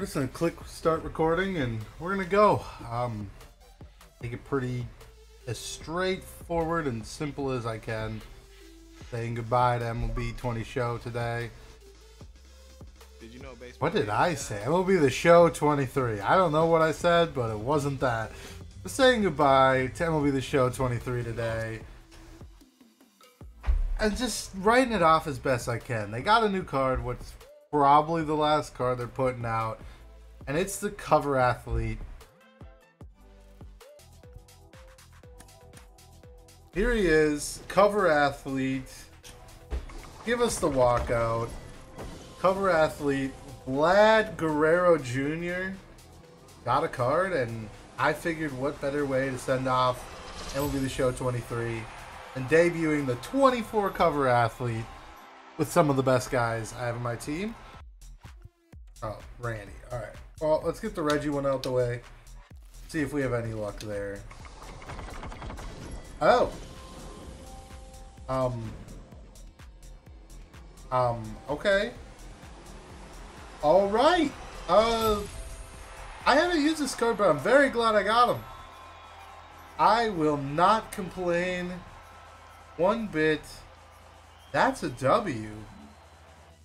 We're just gonna click start recording and we're gonna go. Um, make it pretty as straightforward and simple as I can. Saying goodbye to MLB 20 show today. Did you know baseball? What did I say? MLB the show 23. I don't know what I said, but it wasn't that. We're saying goodbye to MLB the show 23 today. And just writing it off as best I can. They got a new card, what's probably the last card they're putting out. And it's the cover athlete. Here he is, cover athlete. Give us the walkout. Cover athlete Vlad Guerrero Jr. got a card, and I figured what better way to send off MLB The Show 23 and debuting the 24 cover athlete with some of the best guys I have in my team. Oh, Randy. All right. Well, let's get the Reggie one out the way. See if we have any luck there. Oh. Um. Um. Okay. All right. Uh. I haven't used this card, but I'm very glad I got him. I will not complain one bit. That's a W.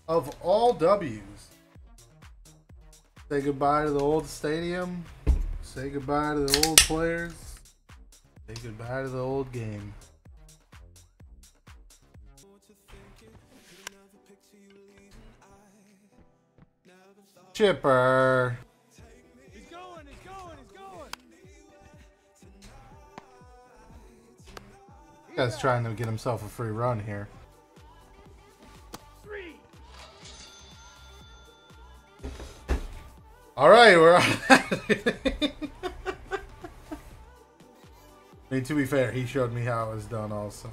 Of all W's. Say goodbye to the old stadium. Say goodbye to the old players. Say goodbye to the old game. Chipper. He's going. He's going. He's going. Guy's trying to get himself a free run here. All right, we're on. I mean, to be fair, he showed me how it was done also.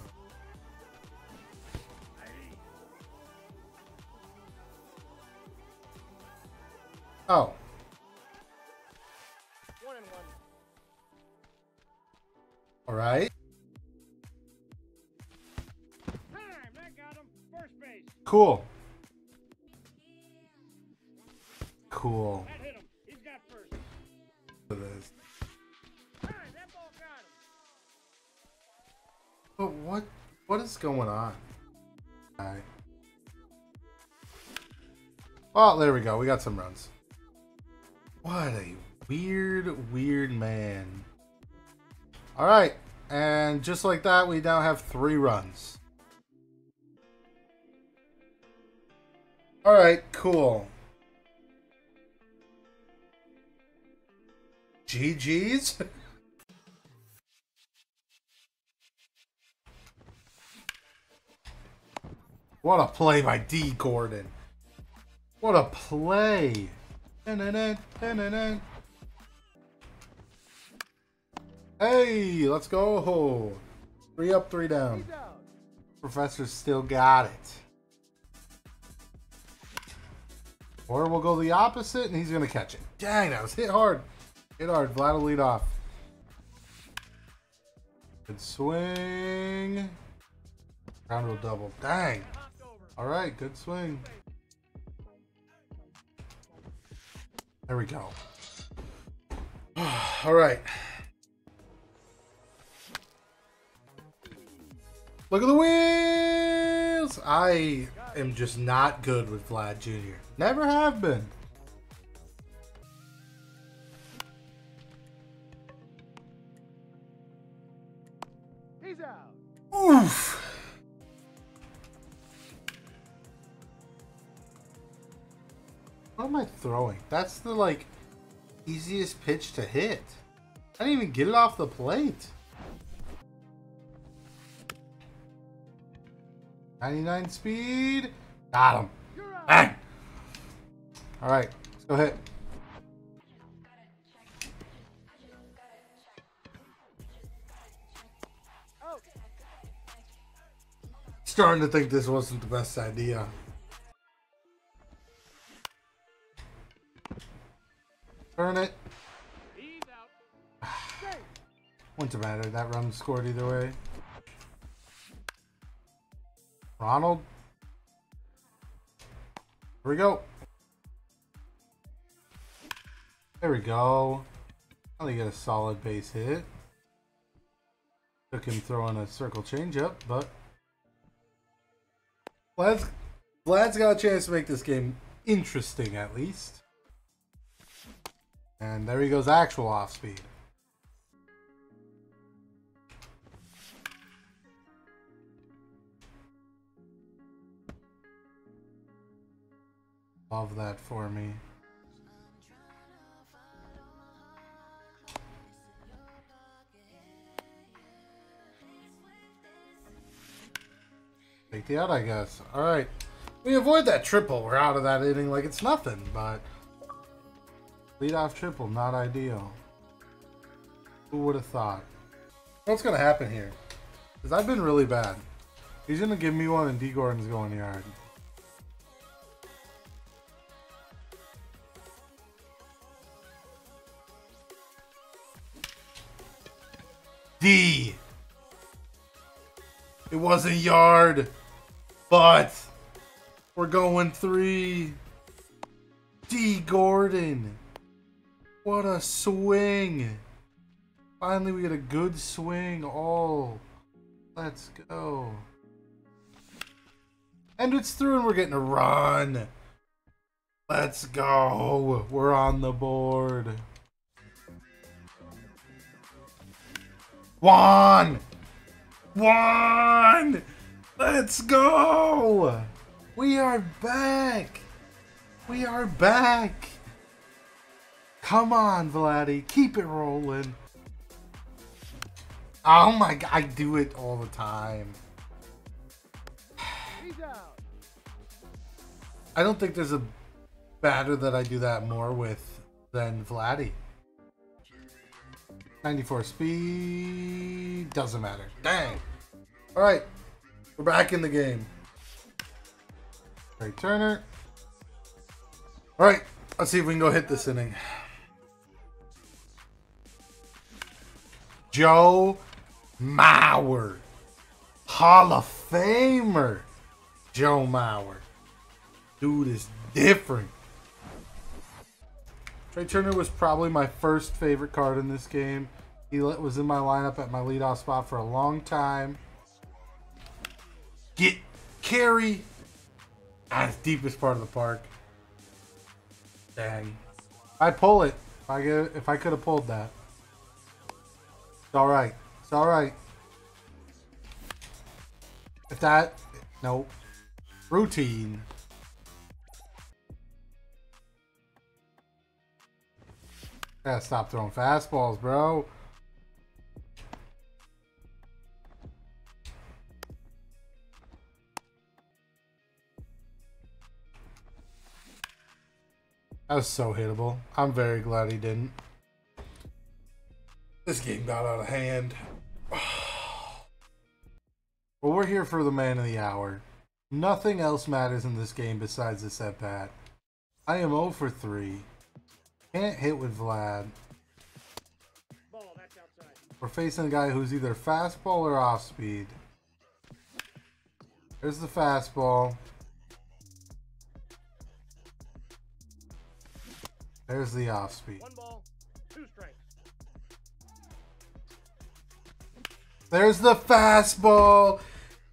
Oh, One and one. all right. Cool. Cool. But what what is going on? Alright. Oh, there we go. We got some runs. What a weird, weird man. Alright. And just like that, we now have three runs. Alright, cool. GG's? What a play by Dee Gordon. What a play. Hey, let's go. Three up, three down. Professor still got it. Or we'll go the opposite and he's going to catch it. Dang, that was hit hard. Hit hard. Vlad will lead off. Good swing. Round will double. Dang. All right, good swing. There we go. All right. Look at the wheels. I am just not good with Vlad Jr. Never have been. That's the like easiest pitch to hit. I didn't even get it off the plate. 99 speed. Got him. Bang. All right, let's go hit. Starting to think this wasn't the best idea. Turn it. Wouldn't have mattered. That run scored either way. Ronald. Here we go. There we go. Finally get a solid base hit. Took him throwing a circle changeup, but Vlad's, Vlad's got a chance to make this game interesting at least. And there he goes, actual off speed. Love that for me. Take the out, I guess. Alright. We avoid that triple. We're out of that inning like it's nothing, but... Lead off triple, not ideal. Who would have thought? What's going to happen here? Because I've been really bad. He's going to give me one and Dee Gordon's going yard. D. It wasn't yard, but we're going three. Dee Gordon. What a swing. Finally, we get a good swing. Oh, let's go. And it's through, and we're getting a run. Let's go. We're on the board. One! One! Let's go! We are back! We are back! Come on, Vladdy. Keep it rolling. Oh my god, I do it all the time. I don't think there's a batter that I do that more with than Vladdy. 94 speed. Doesn't matter. Dang. Alright. We're back in the game. Trea Turner. Alright. Let's see if we can go hit this inning. Joe Mauer. Hall of Famer. Joe Mauer. Dude is different. Trea Turner was probably my first favorite card in this game. He was in my lineup at my leadoff spot for a long time. Get carry. at Ah, deepest part of the park. Dang. I pull it. If I get, if I could have pulled that. It's all right. It's all right. If that, no, Routine. Gotta stop throwing fastballs, bro. That was so hittable. I'm very glad he didn't. This game got out of hand. Well, we're here for the man of the hour. Nothing else matters in this game besides this at bat. I am 0 for 3. Can't hit with Vlad. Ball, that's outside. We're facing a guy who's either fastball or off speed. There's the fastball. There's the off speed. One ball, There's the fastball.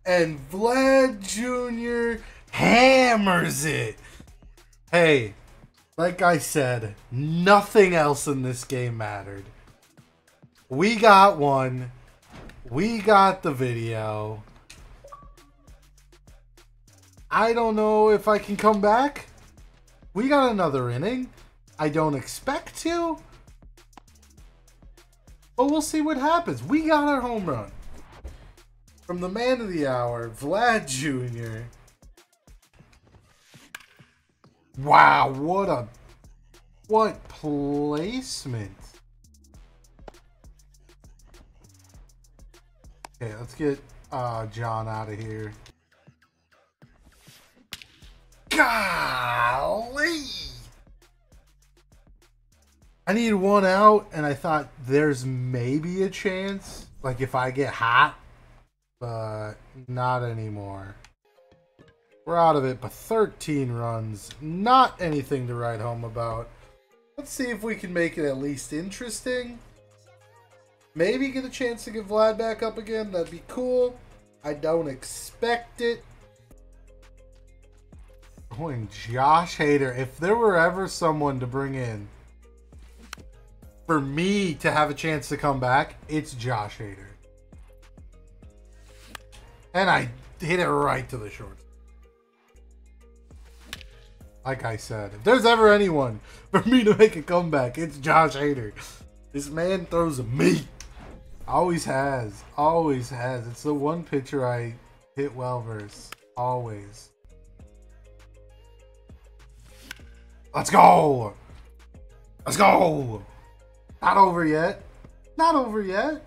And Vlad Jr. hammers it. Hey, like I said, nothing else in this game mattered. We got one. We got the video. I don't know if I can come back. We got another inning. I don't expect to. But we'll see what happens. We got our home run. From the man of the hour, Vlad Jr. Wow, what a what placement. Okay, let's get uh, John out of here. Golly! I need one out, and I thought there's maybe a chance. Like if I get hot, but not anymore. We're out of it, but 13 runs. Not anything to write home about. Let's see if we can make it at least interesting. Maybe get a chance to get Vlad back up again. That'd be cool. I don't expect it. Going Josh Hader. If there were ever someone to bring in for me to have a chance to come back, it's Josh Hader. And I hit it right to the short. Like I said, if there's ever anyone for me to make a comeback, it's Josh Hader. This man throws a meat. Always has. Always has. It's the one pitcher I hit well versus. Always. Let's go! Let's go! Not over yet. Not over yet.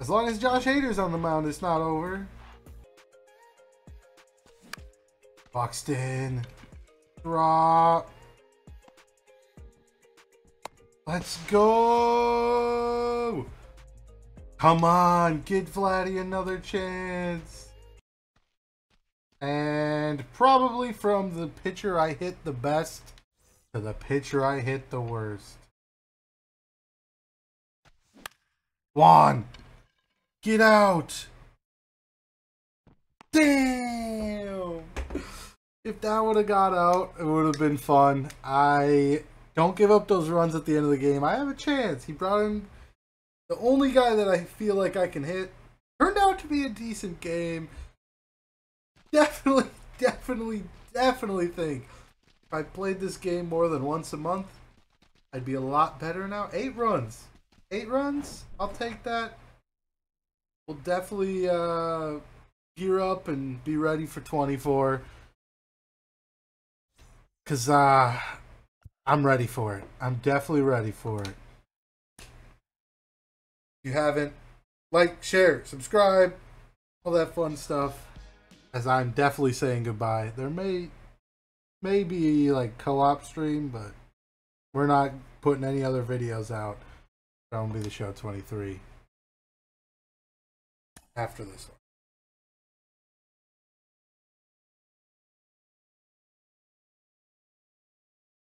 As long as Josh Hader's on the mound, it's not over. Buxton. Drop. Let's go! Come on, give Vladdy another chance. And probably from the pitcher I hit the best to the pitcher I hit the worst. Juan, get out. Damn. If that would have got out, it would have been fun. I don't give up those runs at the end of the game. I have a chance. He brought in the only guy that I feel like I can hit. Turned out to be a decent game. Definitely, definitely, definitely think if I played this game more than once a month, I'd be a lot better now. Eight runs. Eight runs? I'll take that. We'll definitely uh, gear up and be ready for 24. Because uh, I'm ready for it. I'm definitely ready for it. If you haven't, like, share, subscribe, all that fun stuff. As I'm definitely saying goodbye. There may may be like co-op stream, but we're not putting any other videos out. That will be the show 23 after this.